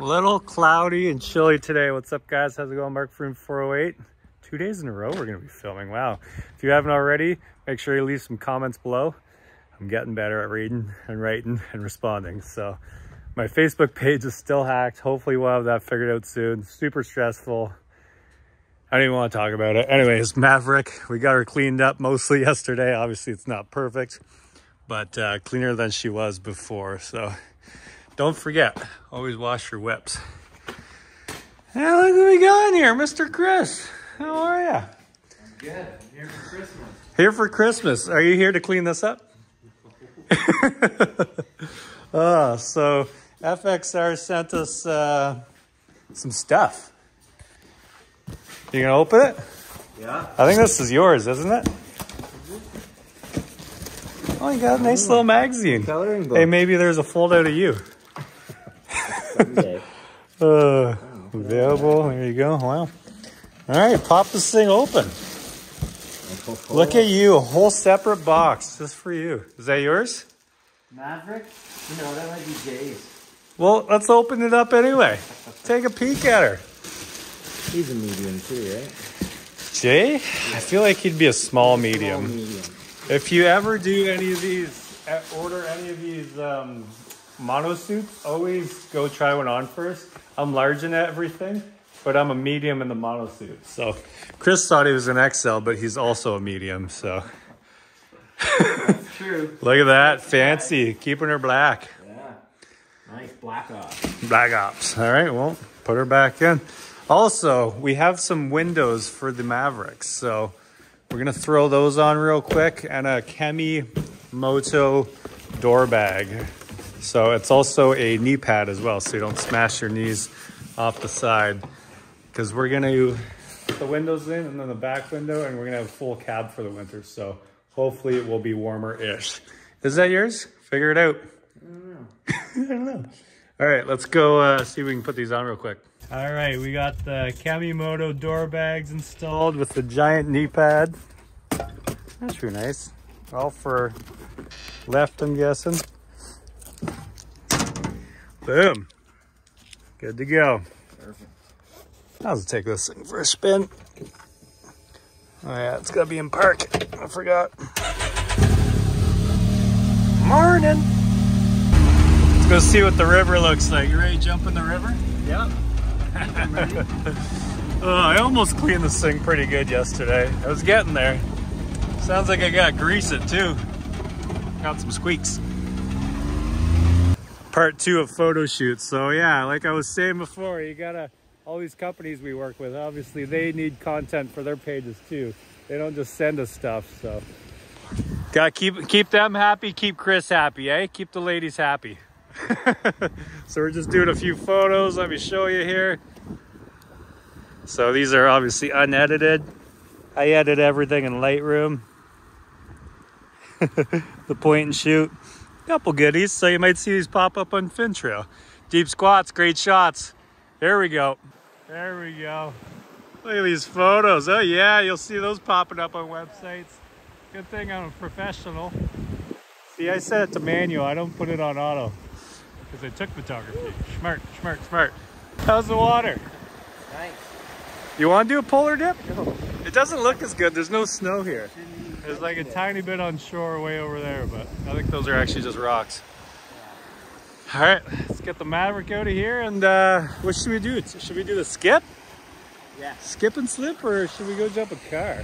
little cloudy and chilly today. What's up guys? How's it going? Mark from 408. Two days in a row we're gonna be filming. Wow. If you haven't already, make sure you leave some comments below. I'm getting better at reading and writing and responding. So my Facebook page is still hacked. Hopefully we'll have that figured out soon. Super stressful. I don't even want to talk about it. Anyways, Maverick, we got her cleaned up mostly yesterday. Obviously it's not perfect, but uh, cleaner than she was before. So don't forget, always wash your whips. Hey, look who we got in here, Mr. Chris. How are you? I'm good. I'm here for Christmas. Here for Christmas. Are you here to clean this up? uh, so FXR sent us uh, some stuff. You gonna open it? Yeah. I think this is yours, isn't it? Oh, you got a nice little magazine. Coloring book. Hey, maybe there's a foldout of you. Someday. Uh, available. There you go. Wow. All right, pop this thing open. Look at you, a whole separate box just for you. Is that yours? Maverick? No, that might be Jay's. Well, let's open it up anyway. Take a peek at her. He's a medium too, right? Jay, I feel like he'd be a small medium. Small medium. If you ever do any of these, uh, order any of these um, mono suits, always go try one on first. I'm large in everything, but I'm a medium in the mono suit. So Chris thought he was an XL, but he's also a medium. So That's true. look at that, fancy, keeping her black. Yeah. Nice black ops. Black Ops. All right, well, put her back in. Also, we have some windows for the Mavericks, so we're gonna throw those on real quick and a Kemi Moto door bag. So it's also a knee pad as well, so you don't smash your knees off the side. Because we're gonna put the windows in and then the back window, and we're gonna have a full cab for the winter. So hopefully it will be warmer-ish. Is that yours? Figure it out. I don't know. I don't know. All right, let's go uh, see if we can put these on real quick. All right, we got the Kemimoto door bags installed with the giant knee pad. That's pretty nice. All for left, I'm guessing. Boom. Good to go. Perfect. I'll take this thing for a spin. Oh yeah, it's gotta be in park. I forgot. Morning. Let's go see what the river looks like. You ready to jump in the river? Yep. Oh, I almost cleaned this thing pretty good yesterday. I was getting there. Sounds like I got grease it too. Got some squeaks. Part two of photo shoots. So yeah, like I was saying before, you gotta, all these companies we work with, obviously they need content for their pages too. They don't just send us stuff, so. Gotta keep, keep them happy, keep Chris happy, eh? Keep the ladies happy. so we're just doing a few photos. Let me show you here. So these are obviously unedited. I edit everything in Lightroom. the point and shoot. Couple goodies, so you might see these pop up on FinTrail. Deep squats, great shots. There we go. There we go. Look at these photos. Oh yeah, you'll see those popping up on websites. Good thing I'm a professional. See, I set it to manual. I don't put it on auto because I took photography. Smart, smart, smart. How's the water? Nice. You want to do a polar dip? It doesn't look as good. There's no snow here. There's like a tiny bit on shore way over there, but I think those are actually just rocks. All right, let's get the Maverick out of here. And uh, what should we do? Should we do the skip? Yeah. Skip and slip, or should we go jump a car?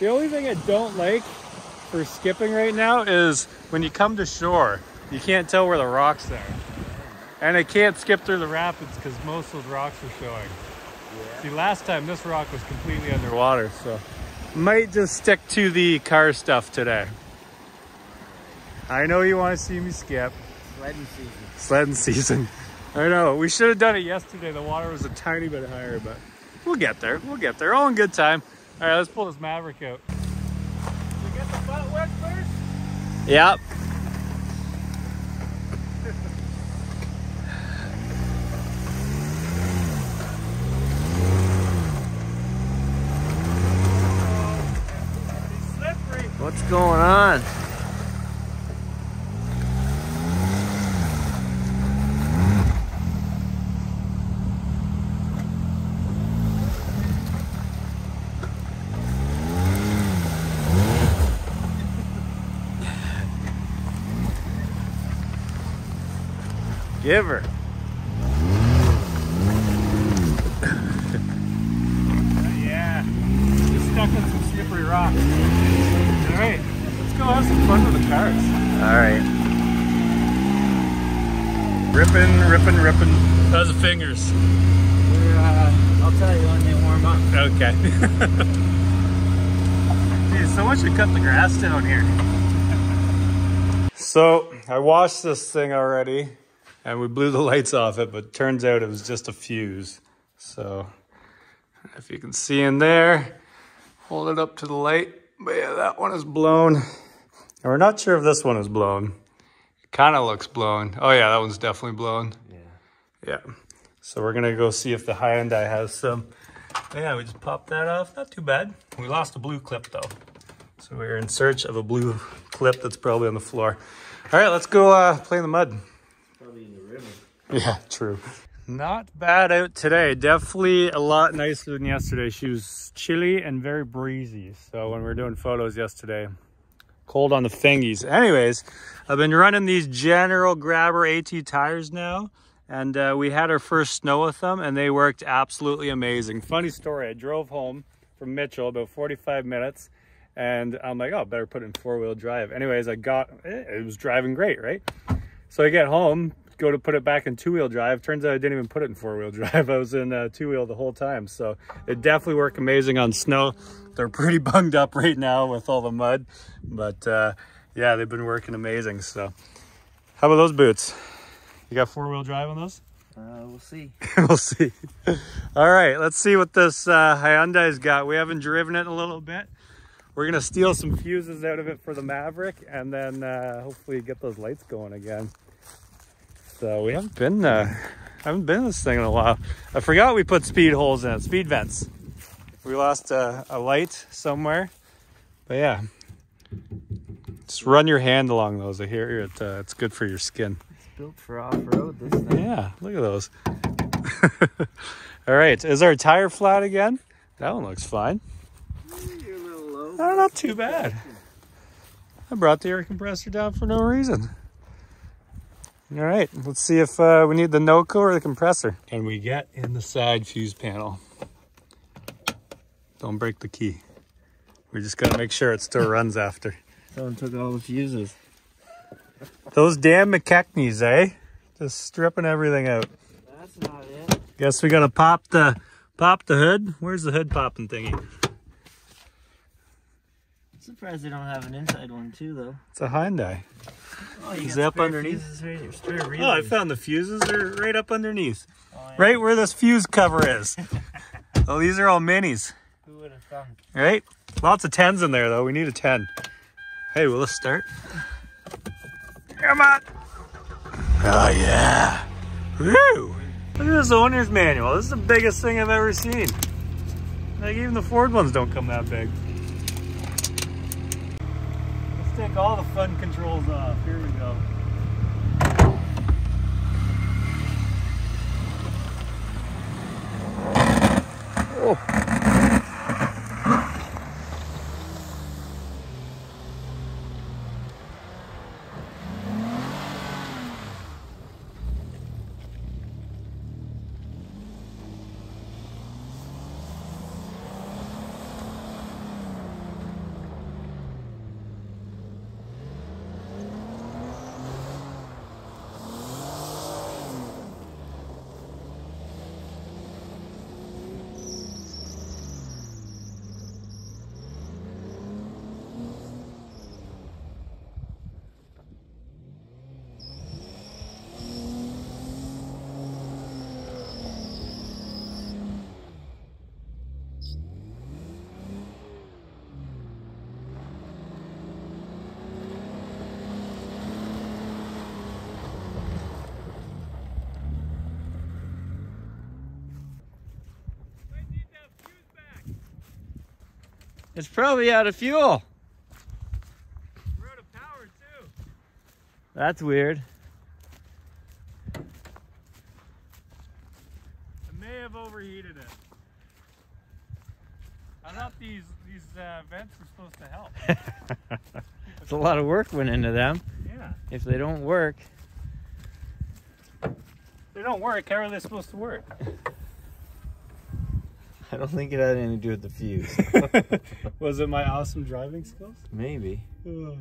The only thing I don't like for skipping right now is when you come to shore, you can't tell where the rocks are. And I can't skip through the rapids because most of those rocks are showing. Yeah. See, last time this rock was completely underwater, so might just stick to the car stuff today. I know you want to see me skip. Sledding season. Sledding season. I know. We should have done it yesterday. The water was a tiny bit higher, but we'll get there. We'll get there. All in good time. All right, let's pull this Maverick out. You get the butt wet first? Yep. going on? Give her. yeah. Just stuck in some slippery rocks. All right, let's go have some fun with the cars. All right. Ripping, ripping, ripping. How's the fingers? We're, uh, I'll tell you when they warm up. Okay. Geez, someone should cut the grass down here. So I washed this thing already and we blew the lights off it, but turns out it was just a fuse. So if you can see in there, hold it up to the light. But yeah, that one is blown. And we're not sure if this one is blown. It kind of looks blown. Oh yeah, that one's definitely blown. Yeah. Yeah. So we're gonna go see if the Hyundai has some. But yeah, we just popped that off. Not too bad. We lost a blue clip though. So we're in search of a blue clip that's probably on the floor. All right, let's go uh, play in the mud. Probably in the river. Yeah, true. Not bad out today. Definitely a lot nicer than yesterday. She was chilly and very breezy. So when we were doing photos yesterday, cold on the fingies. Anyways, I've been running these General Grabber AT tires now. And uh, we had our first snow with them and they worked absolutely amazing. Funny story, I drove home from Mitchell about 45 minutes and I'm like, oh, better put it in four wheel drive. Anyways, I got, eh, it was driving great, right? So I get home, go to put it back in two wheel drive. Turns out I didn't even put it in four wheel drive. I was in uh, two wheel the whole time. So it definitely worked amazing on snow. They're pretty bunged up right now with all the mud, but uh, yeah, they've been working amazing. So how about those boots? You got four wheel drive on those? Uh, we'll see. we'll see. All right, let's see what this uh, Hyundai's got. We haven't driven it in a little bit. We're gonna steal some fuses out of it for the Maverick and then uh, hopefully get those lights going again. So we haven't been, uh, haven't been in this thing in a while. I forgot we put speed holes in it, speed vents. We lost a, a light somewhere, but yeah. Just run your hand along those. I hear it. Uh, it's good for your skin. It's built for off-road, this thing. Yeah, look at those. All right, is our tire flat again? That one looks fine. You're a little low. Oh, not too bad. I brought the air compressor down for no reason. All right, let's see if uh, we need the NOCO or the compressor. Can we get in the side fuse panel? Don't break the key. We just gotta make sure it still runs after. Someone took all the fuses. Those damn McKechnie's, eh? Just stripping everything out. That's not it. Guess we gotta pop the pop the hood. Where's the hood popping thingy? I'm surprised they don't have an inside one too, though. It's a Hyundai. Oh, you Is it up underneath? right Oh, I found the fuses. They're right up underneath. Oh, yeah. Right where this fuse cover is. oh, these are all minis, Who would have thunk? right? Lots of tens in there though. We need a ten. Hey, will this start? Come on. Oh yeah. Woo! Look at this owner's manual. This is the biggest thing I've ever seen. Like even the Ford ones don't come that big. Take all the fun controls off. Here we go. It's probably out of fuel. We're out of power too. That's weird. I may have overheated it. I thought these these uh, vents were supposed to help. It's a lot of work went into them. Yeah. If they don't work, they don't work, how are they supposed to work? I don't think it had anything to do with the fuse. Was it my awesome driving skills? Maybe. Ugh.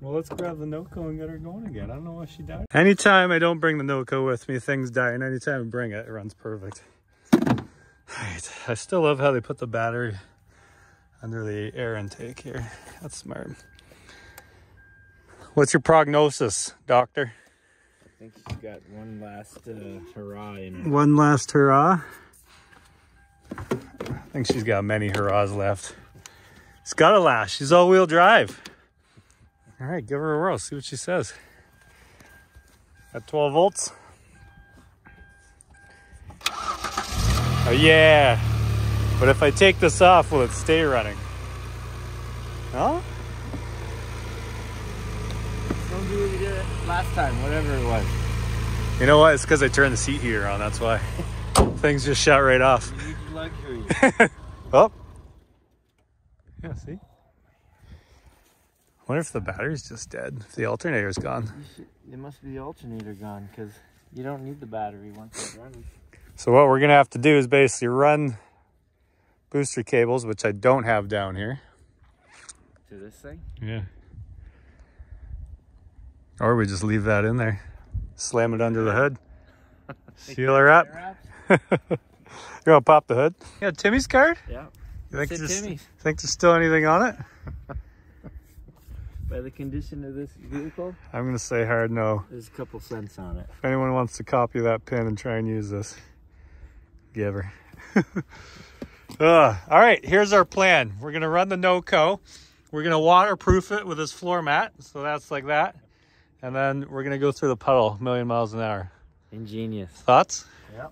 Well, let's grab the Noco and get her going again. I don't know why she died. Anytime I don't bring the Noco with me, things die. And anytime I bring it, it runs perfect. All right. I still love how they put the battery under the air intake here. That's smart. What's your prognosis, doctor? I think she's got one last uh, hurrah in her. One last hurrah. I think she's got many hurrahs left. It's got a last. She's all-wheel drive. All right, give her a whirl. See what she says. At 12 volts. Oh yeah. But if I take this off, will it stay running? No? Don't do what you did last time, whatever it was. You know what? It's because I turned the seat heater on. That's why. Things just shut right off. You need luxury. Oh. Yeah, see? wonder if the battery's just dead. If the alternator's gone. Should, it must be the alternator gone because you don't need the battery once it's running. So what we're gonna have to do is basically run booster cables, which I don't have down here. To this thing? Yeah. Or we just leave that in there. Slam it under the hood. Seal her up. You wanna pop the hood? Yeah, Timmy's card? Yeah. You think Said there's, Timmy's. think there's still anything on it? By the condition of this vehicle, I'm gonna say hard no. there's a couple cents on it. If anyone wants to copy that pin and try and use this, give her. uh, all right, here's our plan. We're gonna run the NoCo. We're gonna waterproof it with this floor mat, so that's like that. And then we're gonna go through the puddle, a million miles an hour. Ingenious. Thoughts? Yeah.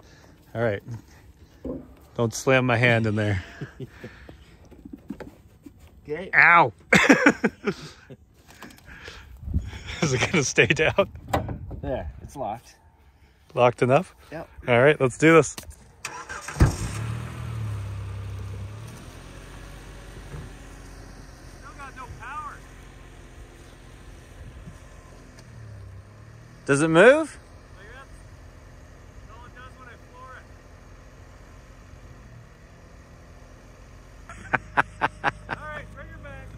All right. Don't slam my hand in there. Okay. Ow! Is it gonna stay down? There, it's locked. Locked enough? Yep. All right, let's do this. Still got no power. Does it move? Like that's all it does when I floor it. all right, bring her back. I'm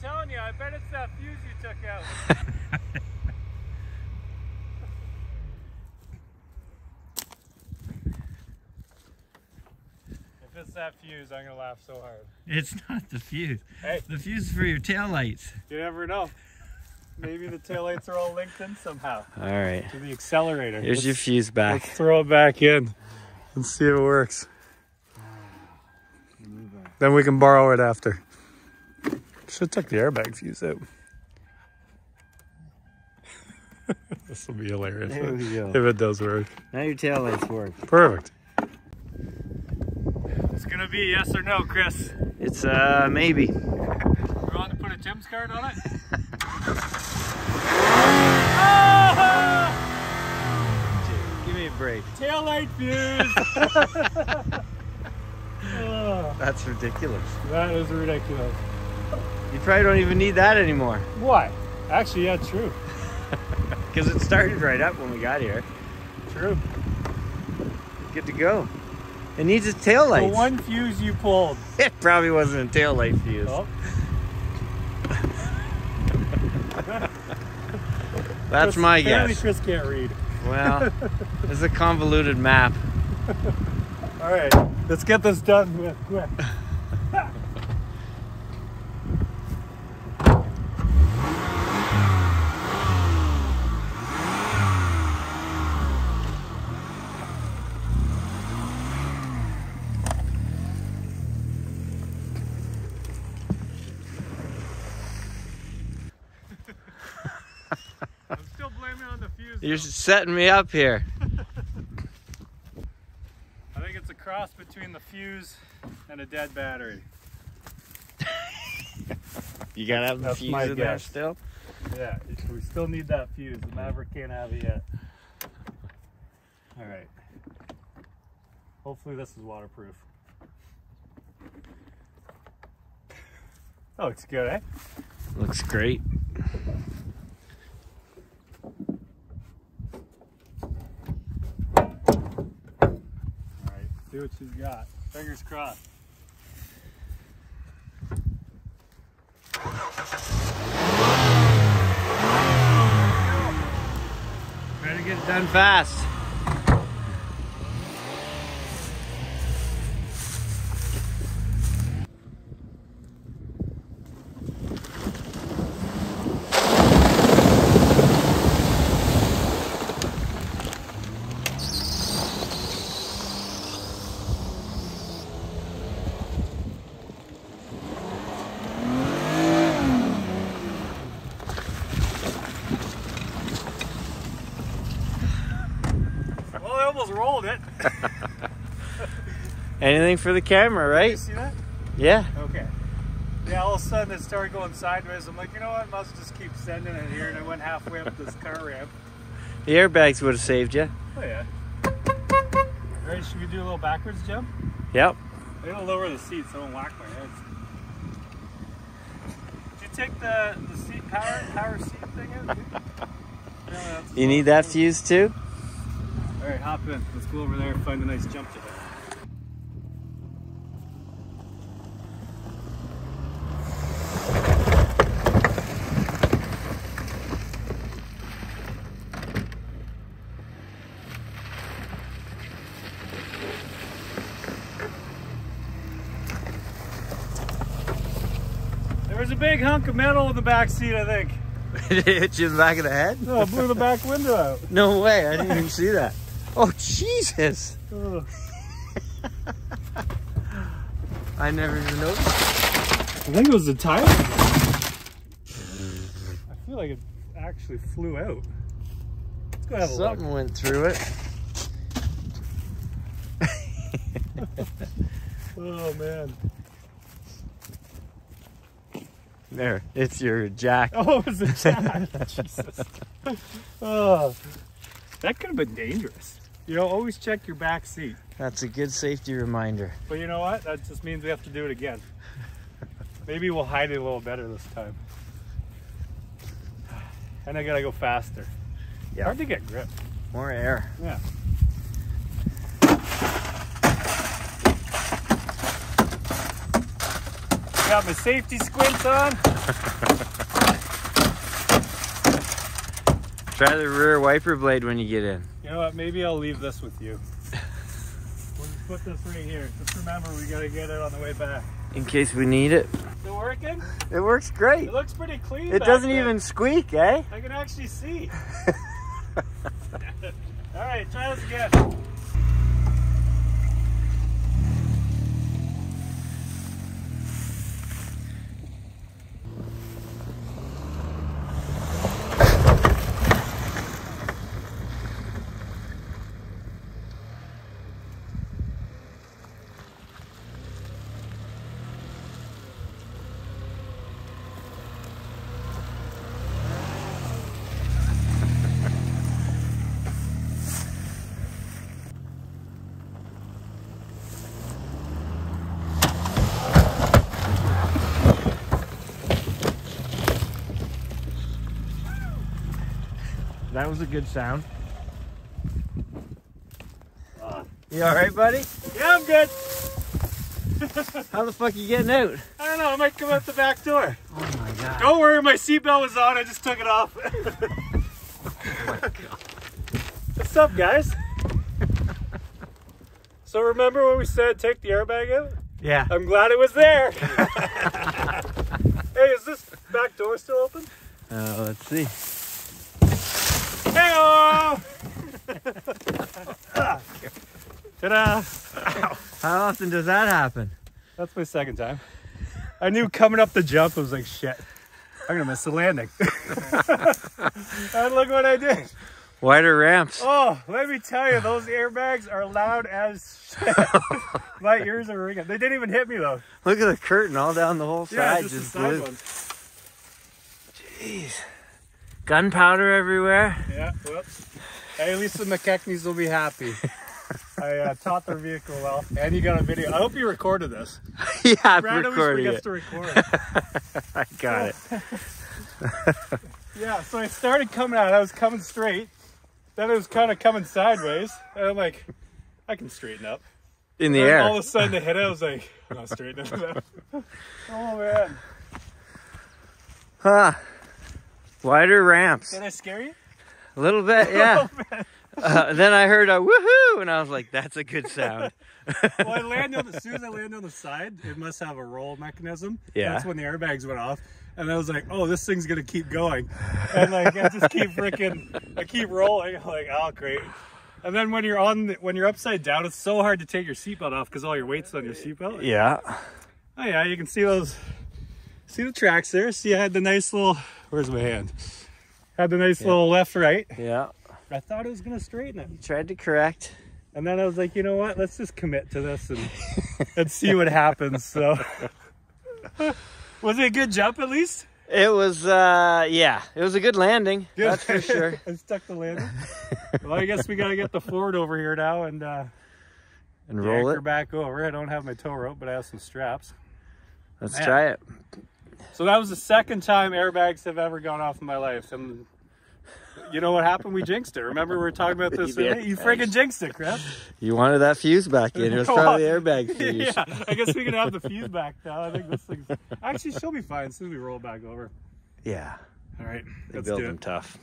telling you, I bet it's that fuse you took out. if it's that fuse, I'm gonna laugh so hard. It's not the fuse. Hey. The fuse is for your taillights. You never know. Maybe the taillights are all linked in somehow All right. to the accelerator. Here's your Let's- fuse Let's back. throw it back in and see if it works. Then we can borrow it after. Should took the airbag fuse out. this will be hilarious There we go. if it does work. Now your taillights work. Perfect. It's gonna be yes or no, Chris. It's uh maybe. You want to put a Tim's card on it? Give me a break. Tail light fuse. Oh, That's ridiculous. that is ridiculous. You probably don't even need that anymore. Why? Actually, yeah, true. Because it started right up when we got here. True. Good to go. It needs its tail The one fuse you pulled. It probably wasn't a tail light fuse. Oh, That's Chris- my apparently guess. Chris can't read. Well, it's a convoluted map. All right, let's get this done with quick. I'm still blaming on the fuse. You're though. setting me up here. I think it's a cross between the fuse and a dead battery. You gotta have the That's fuse my in there still. Yeah, we still need that fuse. The Maverick can't have it yet. All right. Hopefully this is waterproof. That looks good, eh? Looks great. All right, see what she's got. Fingers crossed. Try to get it done fast. Well, I almost rolled it. Anything for the camera, right? see that? Yeah. Okay. Yeah, all of a sudden it started going sideways. I'm like, you know what? I must just keep sending it here. And I went halfway up this car ramp. The airbags would have saved you. Oh, yeah. All right, should we do a little backwards jump? Yep. I'm gonna lower the seat so I don't whack my head. Did you take the, the seat power power seat thing out? You need that fuse too? All right, hop in. Let's go over there and find a nice jump to hit. There was a big hunk of metal in the back seat, I think. Did it hit you in the back of the head? No, it blew the back window out. No way. I didn't even see that. Oh, Jesus. I never even noticed. I think it was the tire. I feel like it actually flew out. Let's go have a Something went through it. Oh man. There, it's your jack. Oh, it was a jack. Jesus. Oh, that could have been dangerous. You know, always check your back seat. That's a good safety reminder. But you know what? That just means we have to do it again. Maybe we'll hide it a little better this time. And I gotta go faster. Yeah. Hard to get grip. More air. Yeah. Got my safety squints on. Try the rear wiper blade when you get in. You know what? Maybe I'll leave this with you. We'll just put this right here. Just remember, we gotta get it on the way back. In case we need it. Still working? It works great. It looks pretty clean. It doesn't there. even squeak, eh? I can actually see. All right, try this again. Was a good sound. You alright, buddy? Yeah, I'm good. How the fuck are you getting out? I don't know. I might come out the back door. Oh my god. Don't worry, my seatbelt was on. I just took it off. What's up, guys? so remember when we said take the airbag out? Yeah. I'm glad it was there. hey, is this back door still open? Uh, let's see. Hey! Ta-da! How often does that happen? That's my second time. I knew coming up the jump, I was like, shit, I'm gonna miss the landing. and ah, look what I did. Wider ramps. Oh, let me tell you, those airbags are loud as shit. My ears are ringing. They didn't even hit me though. Look at the curtain all down the whole Yeah, side. just the side. Jeez. Gunpowder everywhere. Yeah, whoops. Hey, at least the McKechnie's will be happy. I uh, taught their vehicle well. And you got a video. I hope you recorded this. yeah, I'm Brad always forgets it. to record. I got it. yeah, so I started coming out. I was coming straight. Then it was kind of coming sideways. And I'm like, I can straighten up. In the And air. all of a sudden it hit it. I was like, I'm not straightening up. oh, man. Huh. Wider ramps. Did I scare you? A little bit, yeah. Uh, then I heard a woohoo, and I was like, that's a good sound. well, I landed on, as soon as I landed on the side, it must have a roll mechanism. Yeah. That's when the airbags went off. And I was like, oh, this thing's gonna keep going. And like I just keep freaking I keep rolling. I'm like, oh great. And then when you're on the, when you're upside down, it's so hard to take your seatbelt off because all your weight's on your seatbelt. yeah. Oh yeah, you can see those see the tracks there. See I had the nice little where's my hand? Had the nice little left right. Yeah. I thought it was gonna straighten it. Tried to correct. And then I was like, you know what? Let's just commit to this and, and see what happens. So, was it a good jump at least? It was, uh, yeah, it was a good landing. That's for sure. I stuck the landing. well, I guess we got to get the Ford over here now and uh, And roll it. back over. I don't have my tow rope, but I have some straps. Let's Man. try it. So that was the second time airbags have ever gone off in my life. And you know what happened? We jinxed it. Remember we were talking about this? You you friggin' jinxed it, Chris. You wanted that fuse back in. It was probably the airbag fuse. yeah, I guess we can have the fuse back now. I think this thing's actually she'll be fine as soon as we roll back over. Yeah, All right, they build them tough.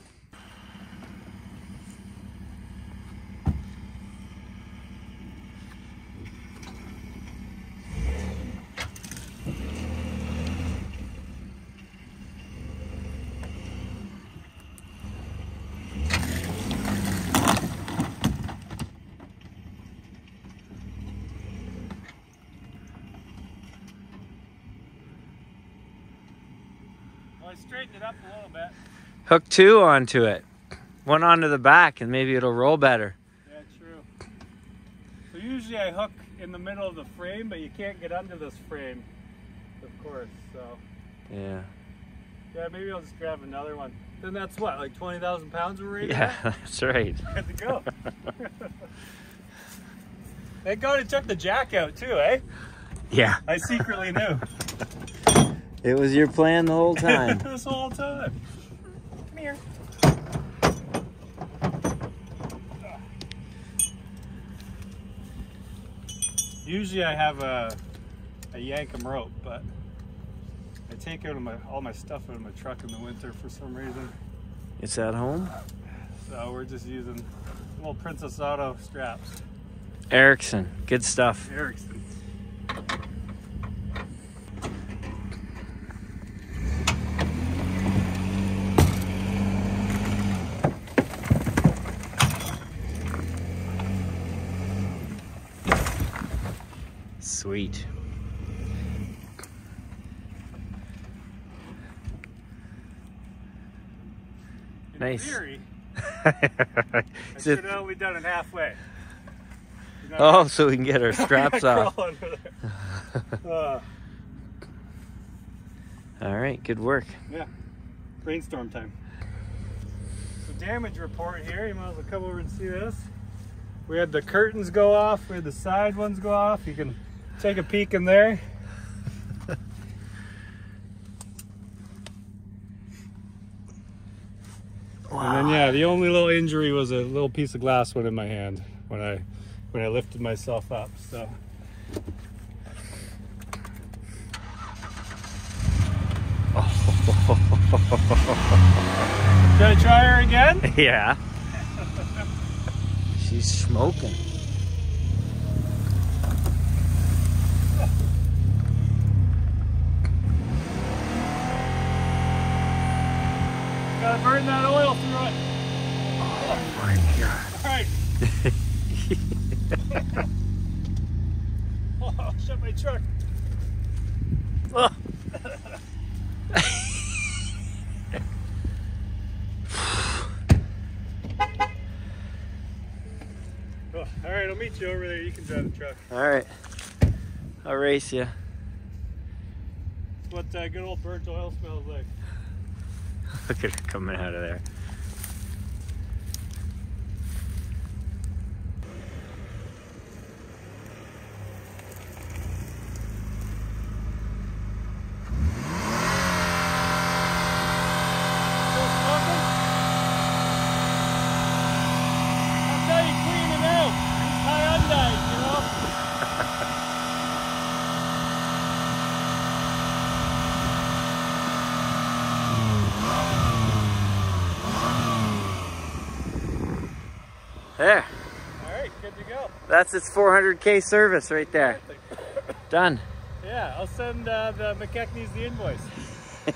Well, I straightened it up a little bit. Hook two onto it. One onto the back, and maybe it'll roll better. Yeah, true. So usually I hook in the middle of the frame, but you can't get under this frame, of course. So Yeah. yeah, maybe I'll just grab another one. Then that's what, like twenty thousand pounds we're Yeah, that's right. Good to go. Thank God it took the jack out too, eh? Yeah. I secretly knew. It was your plan the whole time. this whole time. Come here. Usually I have a, a Yankum rope, but I take out of my, all my stuff out of my truck in the winter for some reason. it's at home. So we're just using little Princess Auto straps. Erickson, good stuff. Ericsson. Sweet. In Nice. Theory, I should have only done it halfway. Oh, so we can get our straps off. crawl under there. Uh, All right, good work. Yeah, brainstorm time. So damage report here, you might as well come over and see this. We had the curtains go off, we had the side ones go off. You can take a peek in there. wow. And then yeah, the only little injury was a little piece of glass went in my hand when I when I lifted myself up. So Should I try her again? Yeah. She's smoking. Gotta burn that oil through it. Oh my god. Alright. oh, shut my truck. Oh. Oh, Alright, I'll meet you over there. You can drive the truck. All right. I'll race you. It's what uh, good old burnt oil smells like. Look at her coming out of there. Still smoking? I'll tell you, clean it out. These Hyundais, you know? There. All right, good to go. That's its 400k service right there. Done. Yeah, I'll send uh, the McKechnie's the invoice.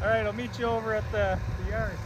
All right, I'll meet you over at the, the yard.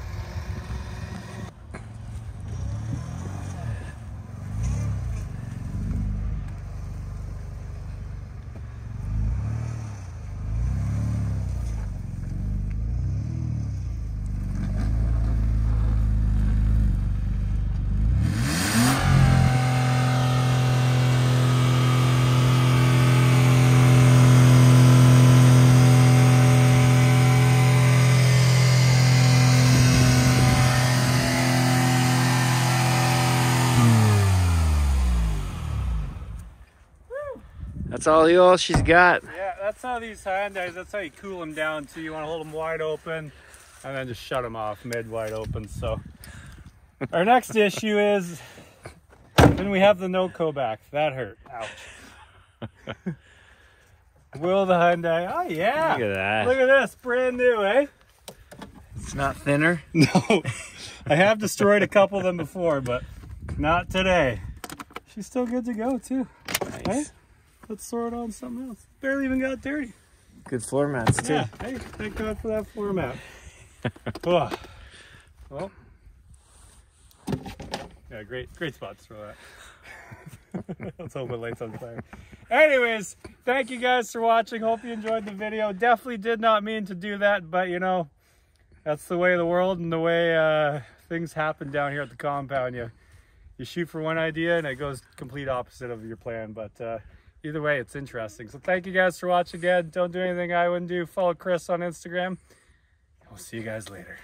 That's all the oil she's got. Yeah, that's how these Hyundais, that's how you cool them down too. You want to hold them wide open and then just shut them off mid wide open. So our next issue is then we have the no-co back. That hurt. Ouch. Will the Hyundai? Oh yeah. Look at that. Look at this, brand new, eh? It's not thinner. No. I have destroyed a couple of them before, but not today. She's still good to go too. Nice. Hey, let's throw it on something else. Barely even got dirty. Good floor mats too. Yeah, hey, thank God for that floor mat. oh. Well, yeah, great, great spots for that. Let's hope it lights on fire. Anyways, thank you guys for watching. Hope you enjoyed the video. Definitely did not mean to do that, but you know, that's the way of the world and the way uh, things happen down here at the compound. You you shoot for one idea and it goes complete opposite of your plan. But uh, either way, it's interesting. So thank you guys for watching again. Don't do anything I wouldn't do. Follow Chris on Instagram. We'll see you guys later.